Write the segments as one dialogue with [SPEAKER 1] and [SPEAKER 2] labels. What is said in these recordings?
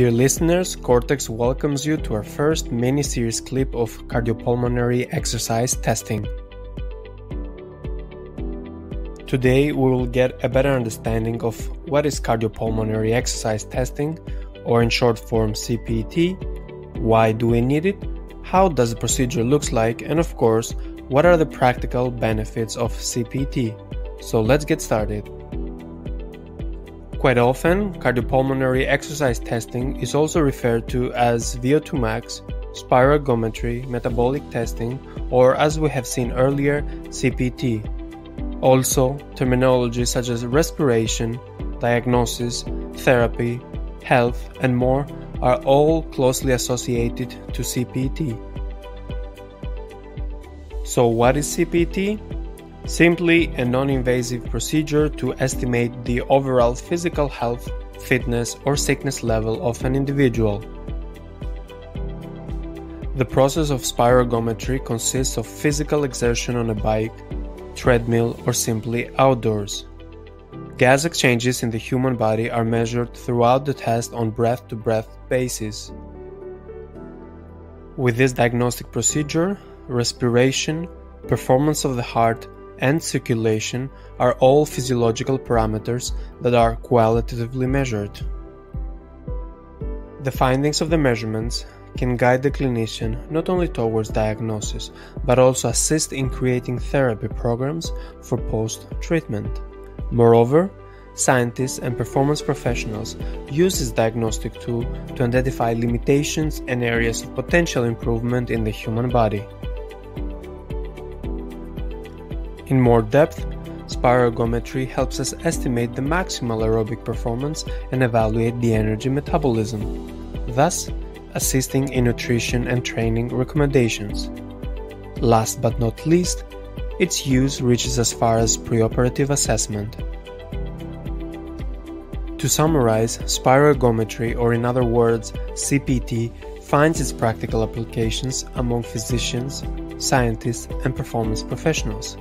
[SPEAKER 1] Dear listeners, Cortex welcomes you to our first mini series clip of cardiopulmonary exercise testing. Today, we will get a better understanding of what is cardiopulmonary exercise testing, or in short form CPET, why do we need it, how does the procedure looks like, and of course, what are the practical benefits of CPET. So let's get started. Quite often, cardiopulmonary exercise testing is also referred to as VO2 max, spiroergometry, metabolic testing, or as we have seen earlier, CPET. Also, terminology such as respiration, diagnosis, therapy, health, and more are all closely associated to CPET. So, what is CPET? Simply a non invasive procedure to estimate the overall physical health, fitness, or sickness level of an individual. The process of spiroergometry consists of physical exertion on a bike, treadmill, or simply outdoors. Gas exchanges in the human body are measured throughout the test on breath to breath basis. With this diagnostic procedure, respiration, performance of the heart, and circulation are all physiological parameters that are qualitatively measured. The findings of the measurements can guide the clinician not only towards diagnosis but also assist in creating therapy programs for post treatment. Moreover, scientists and performance professionals use this diagnostic tool to identify limitations and areas of potential improvement in the human body. In more depth, spiroergometry helps us estimate the maximal aerobic performance and evaluate the energy metabolism, thus assisting in nutrition and training recommendations. Last but not least, its use reaches as far as preoperative assessment. To summarize, spiroergometry, or in other words, CPET, finds its practical applications among physicians, scientists, and performance professionals.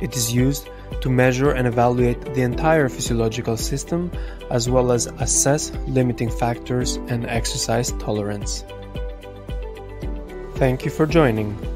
[SPEAKER 1] It is used to measure and evaluate the entire physiological system as well as assess limiting factors and exercise tolerance. Thank you for joining.